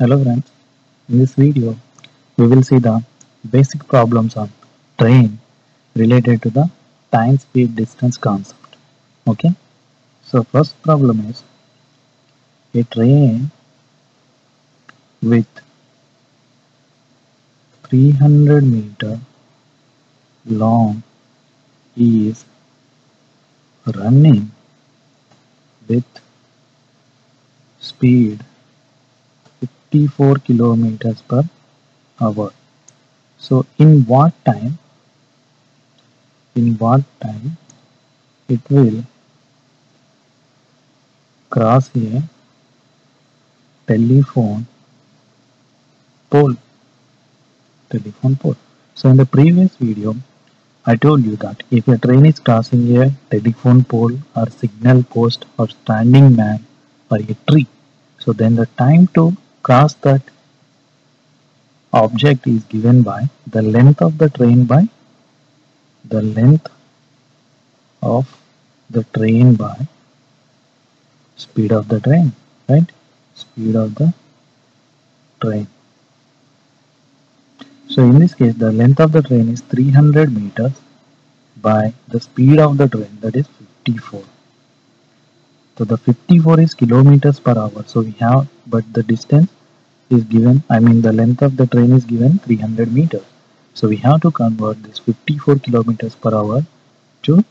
Hello friends, in this video we will see the basic problems on train related to the time speed distance concept. Okay, so first problem is a train with 300 meter long is running with speed 54 kilometers per hour. So in what time? In what time it will cross a telephone pole? Telephone pole. So in the previous video, I told you that if a train is crossing a telephone pole or signal post or standing man or a tree, so then the time to cross that object is given by the length of the train by the length of the train by speed of the train, right? Speed of the train. So in this case, the length of the train is 300 meters by the speed of the train that is 54. So the 54 is kilometers per hour. So we have, but the distance is given, I mean the length of the train is given 300 meters. So we have to convert this 54 kilometers per hour to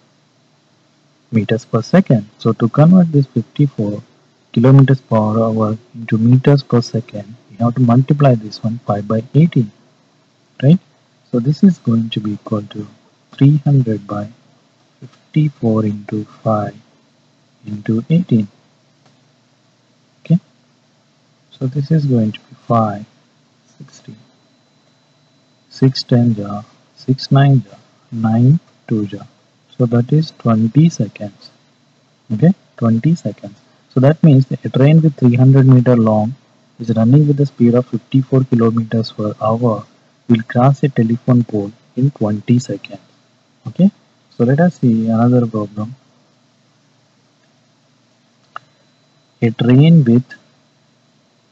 meters per second. So to convert this 54 kilometers per hour into meters per second, we have to multiply this one 5 by 18 right so this is going to be equal to 300 by 54 into 5 into 18 okay so this is going to be 5 60 6 10 ja 6 9 ja 9 2 ja so that is 20 seconds okay 20 seconds so that means a train with 300 meter long is running with the speed of 54 kilometers per hour will cross a telephone pole in 20 seconds. Okay, so let us see another problem. A train with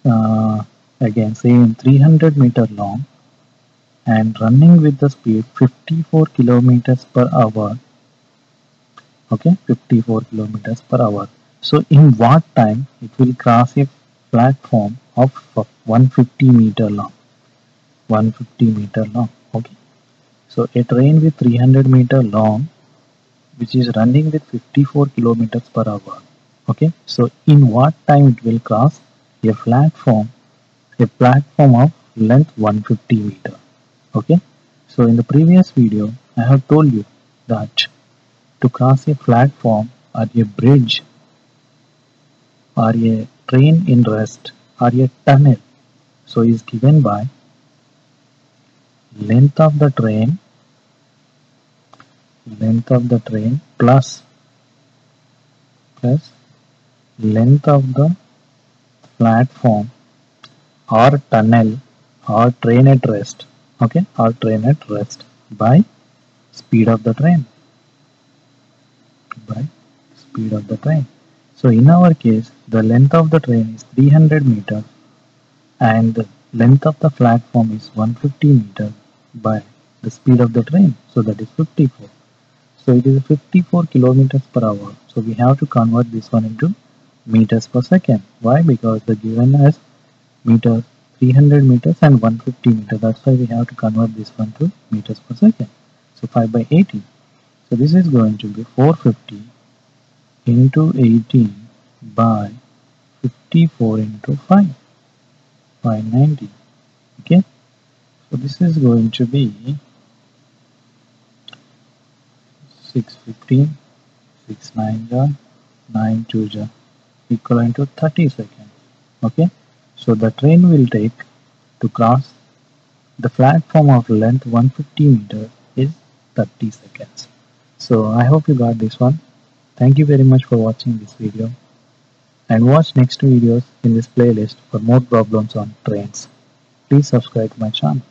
uh, again same 300 meter long and running with the speed 54 kilometers per hour. Okay, 54 kilometers per hour. So in what time it will cross a platform of 150 meter long? 150 meter long okay so a train with 300 meter long which is running with 54 kilometers per hour okay so in what time it will cross a platform a platform of length 150 meter. Okay? So in the previous video i have told you that to cross a platform or a bridge or a train in rest or a tunnel so is given by length of the train length of the train plus plus length of the platform or tunnel or train at rest okay? Or train at rest by speed of the train. By speed of the train. So in our case the length of the train is 300 meters and the length of the platform is 150 meters by the speed of the train. So that is 54 so it is 54 kilometers per hour. So we have to convert this one into meters per second. Why? Because the given as meters 300 meters and 150 meters. That's why we have to convert this one to meters per second. So 5 by 18. so this is going to be 450 into 18 by 54 into 5 590 okay? So this is going to be 615, 6 9 ja, 9 2 ja, equivalent to 30 seconds. Okay. So the train will take to cross the platform of length 150 meter is 30 seconds. So I hope you got this one. Thank you very much for watching this video and watch next videos in this playlist for more problems on trains. Please subscribe to my channel.